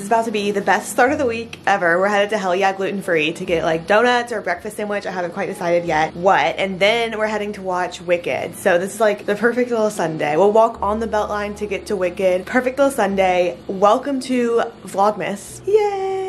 This is about to be the best start of the week ever. We're headed to Hell Yeah Gluten Free to get like donuts or breakfast sandwich. I haven't quite decided yet what. And then we're heading to watch Wicked. So this is like the perfect little Sunday. We'll walk on the Beltline to get to Wicked. Perfect little Sunday. Welcome to Vlogmas. Yay!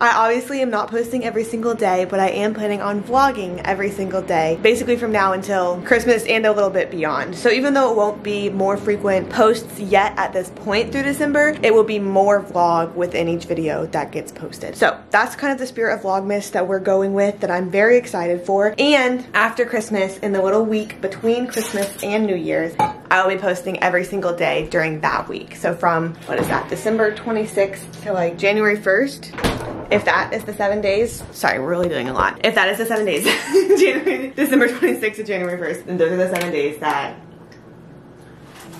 I obviously am not posting every single day, but I am planning on vlogging every single day, basically from now until Christmas and a little bit beyond. So even though it won't be more frequent posts yet at this point through December, it will be more vlog within each video that gets posted. So that's kind of the spirit of Vlogmas that we're going with that I'm very excited for. And after Christmas, in the little week between Christmas and New Year's, I will be posting every single day during that week. So from, what is that, December 26th to like January 1st, if that is the seven days, sorry, we're really doing a lot. If that is the seven days, December 26th to January 1st, then those are the seven days that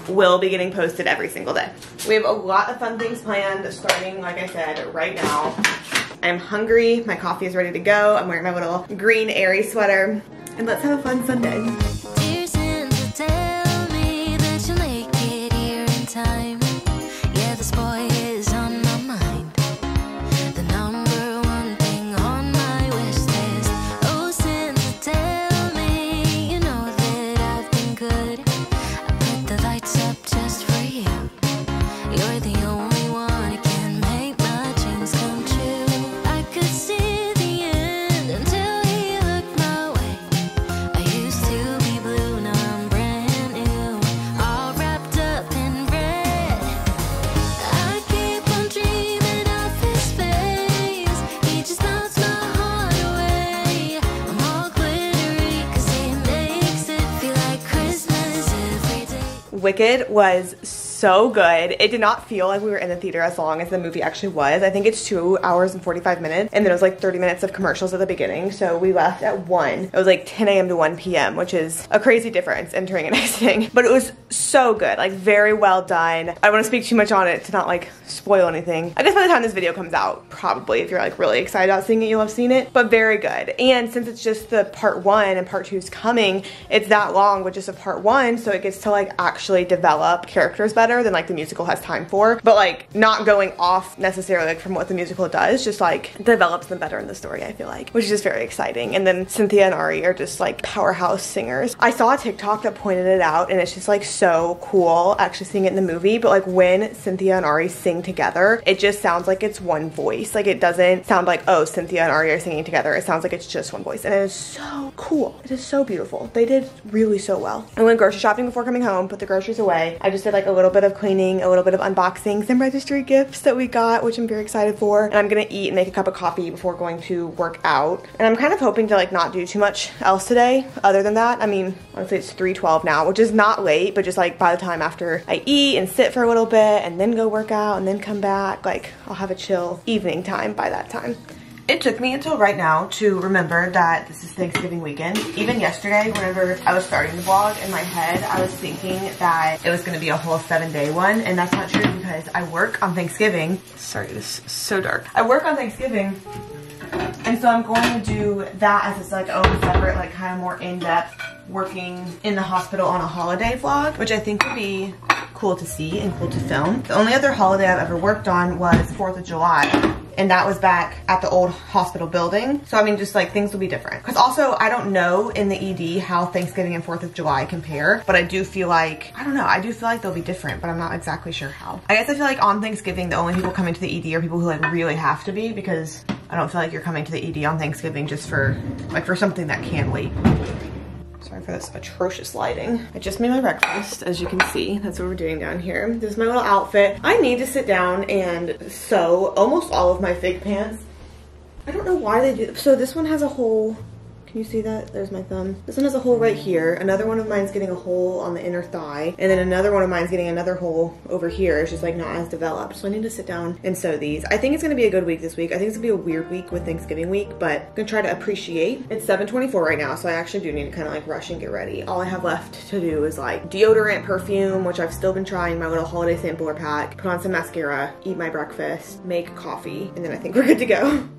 will be getting posted every single day. We have a lot of fun things planned starting, like I said, right now. I'm hungry, my coffee is ready to go. I'm wearing my little green airy sweater. And let's have a fun Sunday. Wicked was good. It did not feel like we were in the theater as long as the movie actually was. I think it's two hours and 45 minutes and then it was like 30 minutes of commercials at the beginning. So we left at 1. It was like 10 a.m. to 1 p.m. which is a crazy difference entering and exiting. But it was so good. Like very well done. I want to speak too much on it to not like spoil anything. I guess by the time this video comes out, probably if you're like really excited about seeing it, you'll have seen it. But very good. And since it's just the part 1 and part 2 is coming, it's that long with just a part 1 so it gets to like actually develop characters better better than like the musical has time for, but like not going off necessarily like from what the musical does, just like develops them better in the story, I feel like, which is just very exciting. And then Cynthia and Ari are just like powerhouse singers. I saw a TikTok that pointed it out and it's just like so cool actually seeing it in the movie, but like when Cynthia and Ari sing together, it just sounds like it's one voice. Like it doesn't sound like, oh, Cynthia and Ari are singing together. It sounds like it's just one voice and it is so cool. It is so beautiful. They did really so well. I went grocery shopping before coming home, put the groceries away. I just did like a little bit bit of cleaning, a little bit of unboxing, some registry gifts that we got, which I'm very excited for. And I'm gonna eat and make a cup of coffee before going to work out. And I'm kind of hoping to like not do too much else today other than that. I mean, honestly, it's 3.12 now, which is not late, but just like by the time after I eat and sit for a little bit and then go work out and then come back, like I'll have a chill evening time by that time. It took me until right now to remember that this is Thanksgiving weekend. Even yesterday, whenever I was starting the vlog in my head, I was thinking that it was gonna be a whole seven day one, and that's not true because I work on Thanksgiving. Sorry, this is so dark. I work on Thanksgiving, and so I'm going to do that as its like own separate, like kind of more in-depth working in the hospital on a holiday vlog, which I think would be cool to see and cool to film. The only other holiday I've ever worked on was 4th of July and that was back at the old hospital building. So I mean, just like things will be different. Cause also I don't know in the ED how Thanksgiving and 4th of July compare, but I do feel like, I don't know, I do feel like they'll be different, but I'm not exactly sure how. I guess I feel like on Thanksgiving, the only people coming to the ED are people who like really have to be because I don't feel like you're coming to the ED on Thanksgiving just for like for something that can wait. Sorry for this atrocious lighting. I just made my breakfast, as you can see. That's what we're doing down here. This is my little outfit. I need to sit down and sew almost all of my fig pants. I don't know why they do, so this one has a hole can you see that? There's my thumb. This one has a hole right here. Another one of mine's getting a hole on the inner thigh. And then another one of mine's getting another hole over here. It's just like not as developed. So I need to sit down and sew these. I think it's gonna be a good week this week. I think it's gonna be a weird week with Thanksgiving week, but I'm gonna try to appreciate. It's 7.24 right now, so I actually do need to kind of like rush and get ready. All I have left to do is like deodorant, perfume, which I've still been trying, my little holiday sampler pack, put on some mascara, eat my breakfast, make coffee, and then I think we're good to go.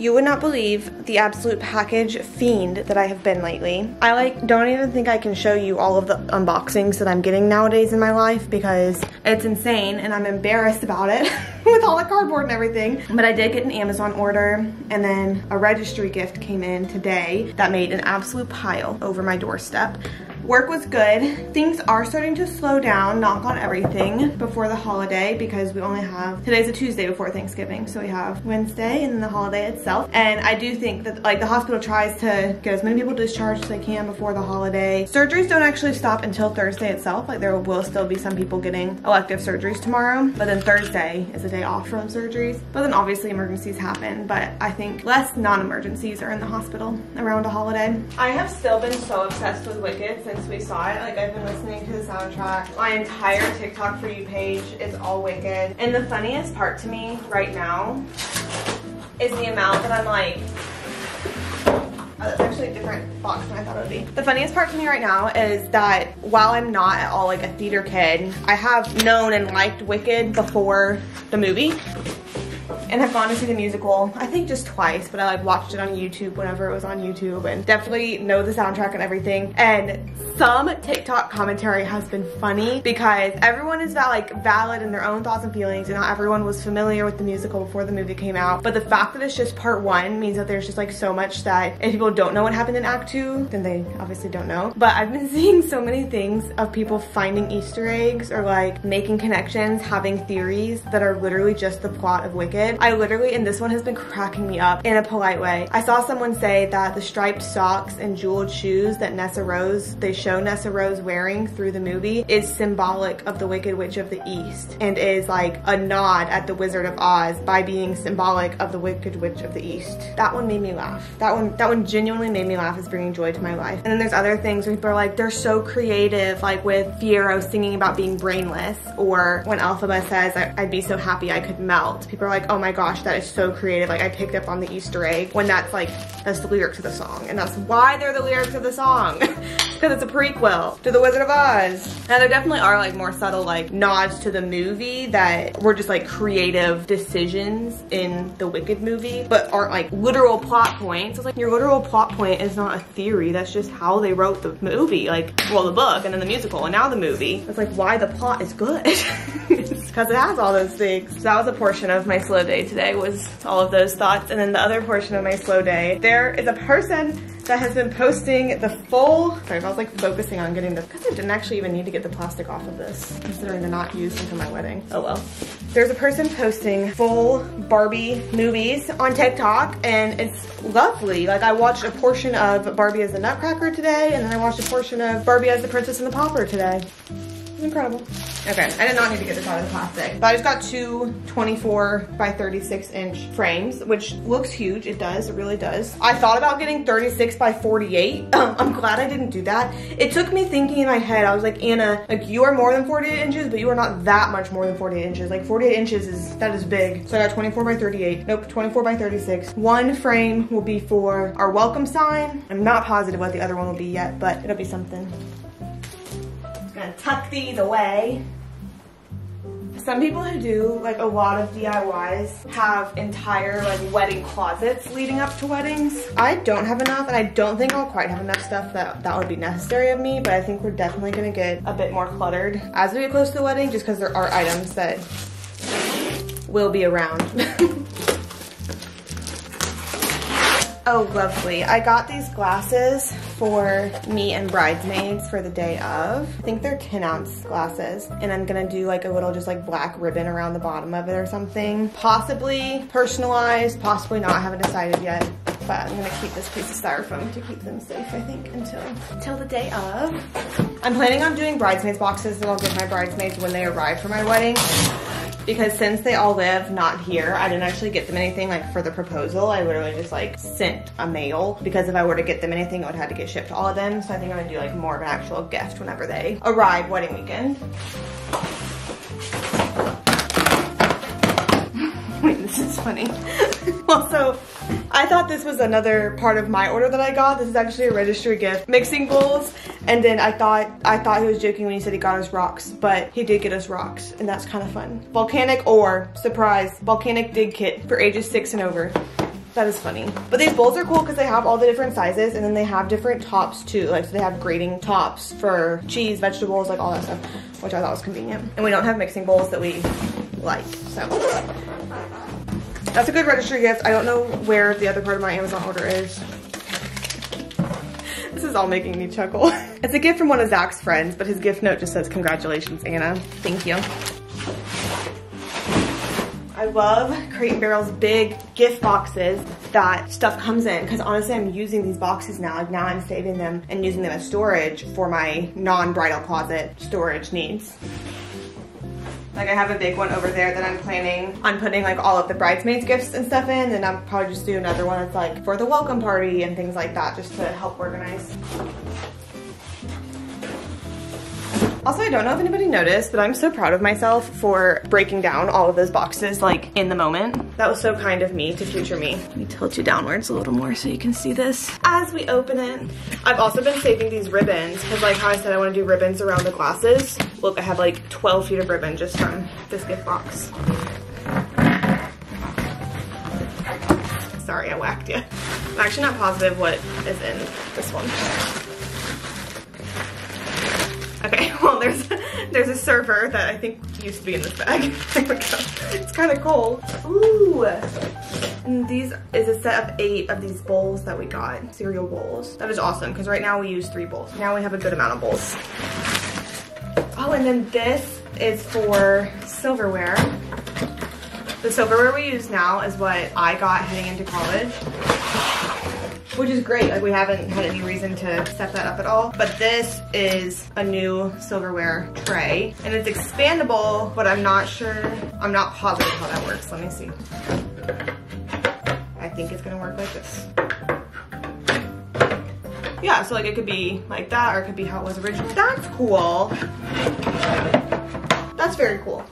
You would not believe the absolute package fiend that I have been lately. I like don't even think I can show you all of the unboxings that I'm getting nowadays in my life because it's insane and I'm embarrassed about it with all the cardboard and everything. But I did get an Amazon order and then a registry gift came in today that made an absolute pile over my doorstep. Work was good. Things are starting to slow down, knock on everything, before the holiday because we only have, today's a Tuesday before Thanksgiving, so we have Wednesday and then the holiday itself. And I do think that like the hospital tries to get as many people discharged as they can before the holiday. Surgeries don't actually stop until Thursday itself. Like there will still be some people getting elective surgeries tomorrow, but then Thursday is a day off from surgeries. But then obviously emergencies happen, but I think less non-emergencies are in the hospital around a holiday. I have still been so obsessed with Wicked since since we saw it. Like I've been listening to the soundtrack. My entire TikTok for you page is all Wicked. And the funniest part to me right now is the amount that I'm like, Oh, that's actually a different box than I thought it would be. The funniest part to me right now is that while I'm not at all like a theater kid, I have known and liked Wicked before the movie and have gone to see the musical, I think just twice, but I like watched it on YouTube whenever it was on YouTube and definitely know the soundtrack and everything. And some TikTok commentary has been funny because everyone is like valid in their own thoughts and feelings and not everyone was familiar with the musical before the movie came out. But the fact that it's just part one means that there's just like so much that if people don't know what happened in act two, then they obviously don't know. But I've been seeing so many things of people finding Easter eggs or like making connections, having theories that are literally just the plot of Wicked. I literally, and this one has been cracking me up in a polite way. I saw someone say that the striped socks and jeweled shoes that Nessarose, they show Nessarose wearing through the movie is symbolic of the Wicked Witch of the East and is like a nod at the Wizard of Oz by being symbolic of the Wicked Witch of the East. That one made me laugh. That one, that one genuinely made me laugh. Is bringing joy to my life. And then there's other things where people are like, they're so creative, like with Fiyero singing about being brainless or when Elphaba says, I'd be so happy I could melt. People are like, oh my my gosh, that is so creative. Like I picked up on the Easter egg when that's like, that's the lyrics of the song. And that's why they're the lyrics of the song. Because it's a prequel to The Wizard of Oz. Now there definitely are like more subtle like nods to the movie that were just like creative decisions in the Wicked movie, but aren't like literal plot points. It's like your literal plot point is not a theory. That's just how they wrote the movie. Like, well, the book and then the musical and now the movie. It's like why the plot is good. because it has all those things. So that was a portion of my slow day today was all of those thoughts. And then the other portion of my slow day, there is a person that has been posting the full, sorry if I was like focusing on getting the, because I didn't actually even need to get the plastic off of this, considering they're not used until my wedding. Oh well. There's a person posting full Barbie movies on TikTok and it's lovely. Like I watched a portion of Barbie as the Nutcracker today and then I watched a portion of Barbie as the Princess and the Pauper today. It's Incredible. Okay, I did not need to get this out of the plastic. But I just got two 24 by 36 inch frames, which looks huge. It does, it really does. I thought about getting 36 by 48. Um, I'm glad I didn't do that. It took me thinking in my head, I was like, Anna, like you are more than 48 inches, but you are not that much more than 48 inches. Like 48 inches is, that is big. So I got 24 by 38. Nope, 24 by 36. One frame will be for our welcome sign. I'm not positive what the other one will be yet, but it'll be something gonna tuck these away. Some people who do like a lot of DIYs have entire like wedding closets leading up to weddings. I don't have enough and I don't think I'll quite have enough stuff that that would be necessary of me, but I think we're definitely gonna get a bit more cluttered as we get close to the wedding just because there are items that will be around. Oh, lovely. I got these glasses for me and bridesmaids for the day of. I think they're 10 ounce glasses. And I'm gonna do like a little just like black ribbon around the bottom of it or something. Possibly personalized, possibly not, I haven't decided yet. But I'm gonna keep this piece of styrofoam to keep them safe, I think, until, until the day of. I'm planning on doing bridesmaids boxes that I'll give my bridesmaids when they arrive for my wedding because since they all live not here, I didn't actually get them anything like for the proposal. I literally just like sent a mail because if I were to get them anything, it would have to get shipped to all of them. So I think I'm gonna do like more of an actual gift whenever they arrive wedding weekend. Wait, this is funny. also, I thought this was another part of my order that I got. This is actually a registry gift. Mixing bowls. And then I thought I thought he was joking when he said he got us rocks, but he did get us rocks, and that's kind of fun. Volcanic ore, surprise, volcanic dig kit for ages six and over. That is funny. But these bowls are cool because they have all the different sizes and then they have different tops too. Like so they have grating tops for cheese, vegetables, like all that stuff, which I thought was convenient. And we don't have mixing bowls that we like, so. That's a good registry gift. I don't know where the other part of my Amazon order is. This is all making me chuckle. It's a gift from one of Zach's friends, but his gift note just says, congratulations, Anna. Thank you. I love Crate and Barrel's big gift boxes that stuff comes in because honestly I'm using these boxes now. Like now I'm saving them and using them as storage for my non-bridal closet storage needs. Like I have a big one over there that I'm planning on putting like all of the bridesmaids gifts and stuff in and I'll probably just do another one that's like for the welcome party and things like that just to help organize. Also, I don't know if anybody noticed, but I'm so proud of myself for breaking down all of those boxes like in the moment. That was so kind of me to future me. Let me tilt you downwards a little more so you can see this as we open it. I've also been saving these ribbons because like how I said I want to do ribbons around the glasses. Look, I have like 12 feet of ribbon just from this gift box. Sorry, I whacked you. I'm actually not positive what is in this one. Okay, well there's there's a server that I think used to be in this bag. there we go. It's kind of cool. Ooh. And these is a set of eight of these bowls that we got, cereal bowls. That is awesome because right now we use three bowls. Now we have a good amount of bowls. Oh, and then this is for silverware. The silverware we use now is what I got heading into college which is great. Like we haven't had any reason to step that up at all. But this is a new silverware tray and it's expandable, but I'm not sure, I'm not positive how that works. Let me see. I think it's gonna work like this. Yeah, so like it could be like that or it could be how it was originally. That's cool. That's very cool.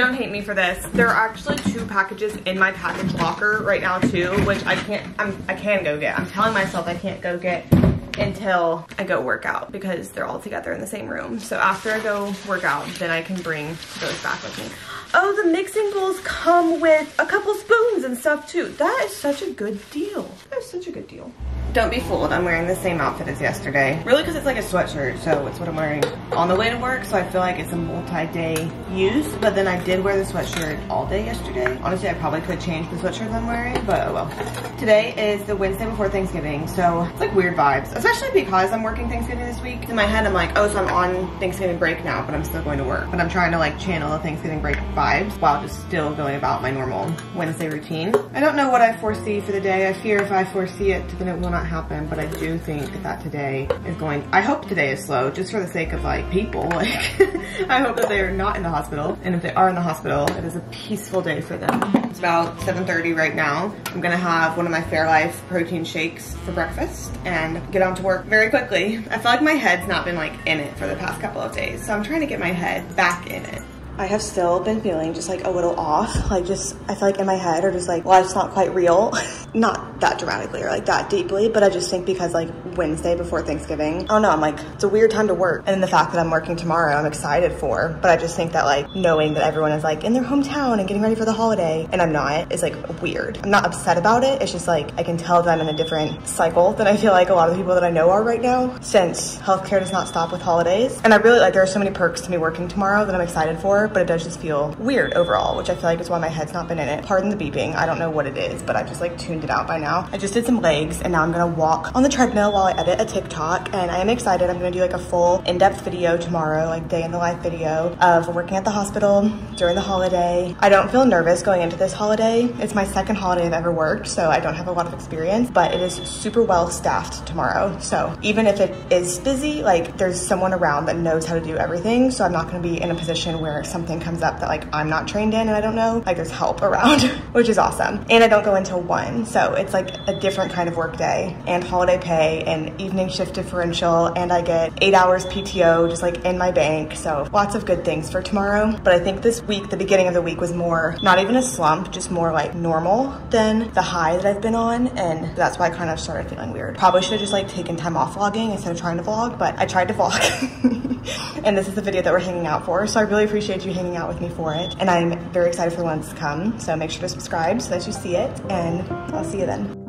Don't hate me for this. There are actually two packages in my package locker right now too, which I can't, I'm, I can go get. I'm telling myself I can't go get until I go work out because they're all together in the same room. So after I go work out, then I can bring those back with me. Oh, the mixing bowls come with a couple spoons and stuff too. That is such a good deal. That is such a good deal. Don't be fooled, I'm wearing the same outfit as yesterday. Really because it's like a sweatshirt, so it's what I'm wearing on the way to work, so I feel like it's a multi-day use, but then I did wear the sweatshirt all day yesterday. Honestly, I probably could change the sweatshirt I'm wearing, but oh well. Today is the Wednesday before Thanksgiving, so it's like weird vibes, especially because I'm working Thanksgiving this week. In my head, I'm like, oh, so I'm on Thanksgiving break now, but I'm still going to work. But I'm trying to like channel the Thanksgiving break vibes while just still going about my normal Wednesday routine. I don't know what I foresee for the day. I fear if I foresee it, then it will not not happen, but I do think that today is going, I hope today is slow just for the sake of like people. Like I hope that they are not in the hospital. And if they are in the hospital, it is a peaceful day for them. It's about 7.30 right now. I'm gonna have one of my Fairlife protein shakes for breakfast and get on to work very quickly. I feel like my head's not been like in it for the past couple of days. So I'm trying to get my head back in it. I have still been feeling just like a little off. Like just, I feel like in my head or just like life's not quite real. not that dramatically or like that deeply, but I just think because like Wednesday before Thanksgiving, I don't know, I'm like, it's a weird time to work. And the fact that I'm working tomorrow, I'm excited for, but I just think that like knowing that everyone is like in their hometown and getting ready for the holiday and I'm not is like weird. I'm not upset about it. It's just like, I can tell that I'm in a different cycle than I feel like a lot of the people that I know are right now since healthcare does not stop with holidays. And I really like, there are so many perks to me working tomorrow that I'm excited for but it does just feel weird overall, which I feel like is why my head's not been in it. Pardon the beeping. I don't know what it is, but I just like tuned it out by now. I just did some legs and now I'm gonna walk on the treadmill while I edit a TikTok and I am excited. I'm gonna do like a full in-depth video tomorrow, like day in the life video of working at the hospital during the holiday. I don't feel nervous going into this holiday. It's my second holiday I've ever worked, so I don't have a lot of experience, but it is super well staffed tomorrow. So even if it is busy, like there's someone around that knows how to do everything. So I'm not gonna be in a position where something comes up that like I'm not trained in and I don't know, like there's help around, which is awesome. And I don't go until one. So it's like a different kind of work day and holiday pay and evening shift differential. And I get eight hours PTO just like in my bank. So lots of good things for tomorrow. But I think this week, the beginning of the week was more, not even a slump, just more like normal than the high that I've been on. And that's why I kind of started feeling weird. Probably should have just like taken time off vlogging instead of trying to vlog, but I tried to vlog. and this is the video that we're hanging out for. So I really appreciate you be hanging out with me for it. And I'm very excited for the ones to come. So make sure to subscribe so that you see it. And I'll see you then.